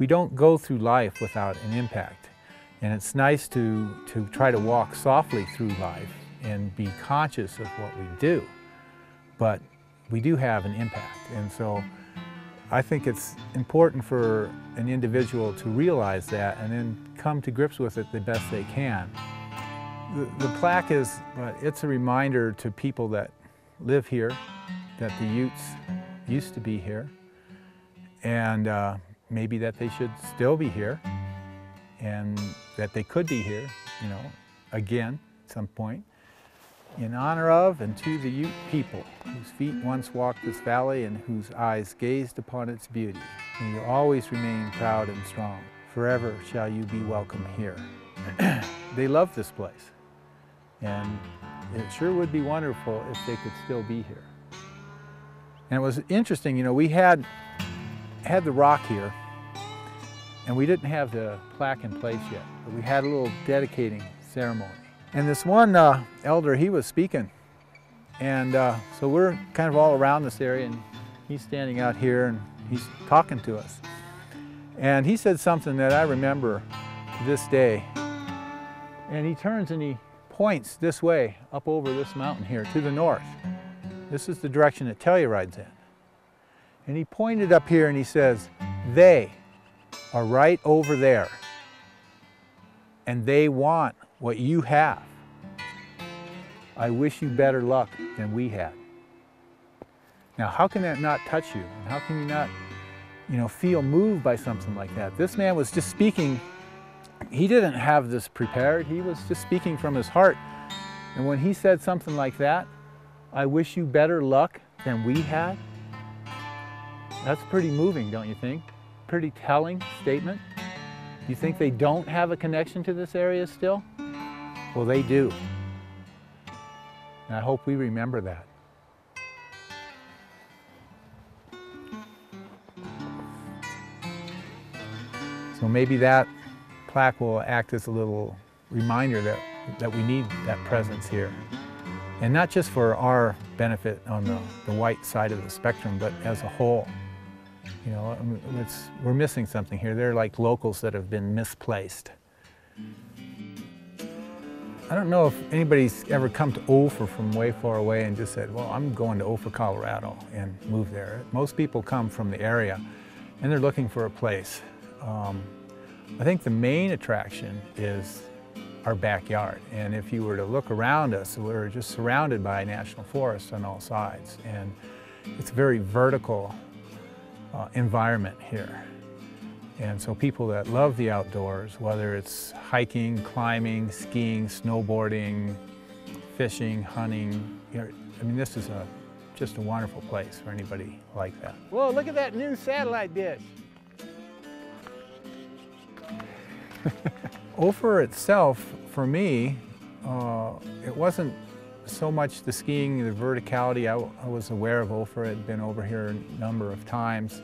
we don't go through life without an impact. And it's nice to, to try to walk softly through life and be conscious of what we do. But we do have an impact. And so I think it's important for an individual to realize that and then come to grips with it the best they can. The, the plaque is, uh, it's a reminder to people that live here that the Utes used to be here and uh, maybe that they should still be here and that they could be here, you know, again at some point in honor of and to the Ute people whose feet once walked this valley and whose eyes gazed upon its beauty. May you always remain proud and strong. Forever shall you be welcome here. they love this place and it sure would be wonderful if they could still be here. And it was interesting, you know, we had, had the rock here and we didn't have the plaque in place yet, but we had a little dedicating ceremony. And this one uh, elder, he was speaking. And uh, so we're kind of all around this area and he's standing out here and he's talking to us. And he said something that I remember this day. And he turns and he points this way, up over this mountain here, to the north. This is the direction that Telluride's in. And he pointed up here and he says, they are right over there. And they want what you have. I wish you better luck than we had. Now, how can that not touch you? And how can you not, you know, feel moved by something like that? This man was just speaking, he didn't have this prepared. He was just speaking from his heart. And when he said something like that, I wish you better luck than we had, that's pretty moving, don't you think? Pretty telling statement. Do you think they don't have a connection to this area still? Well, they do. And I hope we remember that. So maybe that plaque will act as a little reminder that, that we need that presence here. And not just for our benefit on the, the white side of the spectrum, but as a whole. You know, we're missing something here. They're like locals that have been misplaced. I don't know if anybody's ever come to Ophir from way far away and just said, well, I'm going to Ophir, Colorado and move there. Most people come from the area and they're looking for a place. Um, I think the main attraction is our backyard. And if you were to look around us, we're just surrounded by national forests on all sides. And it's very vertical uh, environment here. And so people that love the outdoors, whether it's hiking, climbing, skiing, snowboarding, fishing, hunting, you know, I mean, this is a, just a wonderful place for anybody like that. Whoa, look at that new satellite dish. Ophir itself, for me, uh, it wasn't so much the skiing, the verticality. I, was aware of Ophir. I'd been over here a number of times.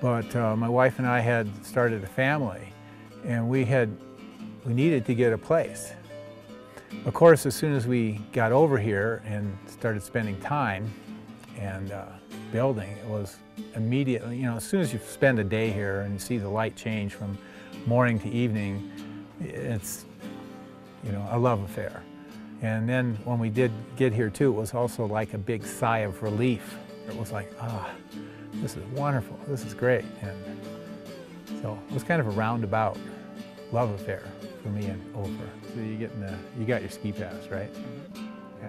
But uh, my wife and I had started a family and we had, we needed to get a place. Of course, as soon as we got over here and started spending time and uh, building, it was immediately, you know, as soon as you spend a day here and see the light change from morning to evening, it's, you know, a love affair. And then when we did get here too, it was also like a big sigh of relief. It was like, ah, this is wonderful, this is great. And so it was kind of a roundabout love affair for me and Ophir. So you get in the, you got your ski pass, right? Mm-hmm.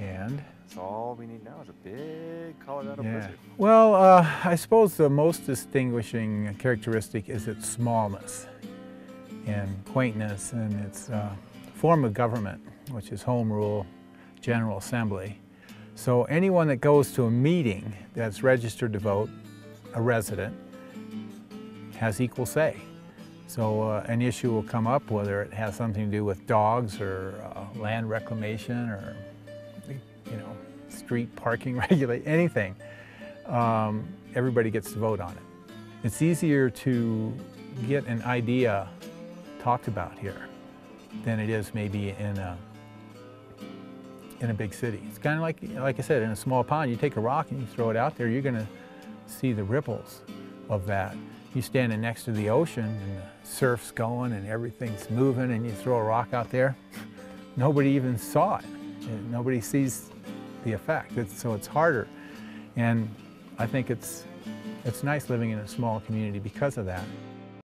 Yeah. And? That's all we need now is a big Colorado yeah. blizzard. Well, uh, I suppose the most distinguishing characteristic is its smallness and quaintness and its uh, form of government, which is home rule, General Assembly. So anyone that goes to a meeting that's registered to vote, a resident, has equal say. So uh, an issue will come up, whether it has something to do with dogs or uh, land reclamation or, you know, street parking regulate, anything. Um, everybody gets to vote on it. It's easier to get an idea talked about here than it is maybe in a in a big city. It's kind of like, like I said, in a small pond, you take a rock and you throw it out there, you're going to see the ripples of that. you standing next to the ocean and the surf's going and everything's moving and you throw a rock out there, nobody even saw it. Uh, nobody sees the effect, it's, so it's harder. And I think it's, it's nice living in a small community because of that.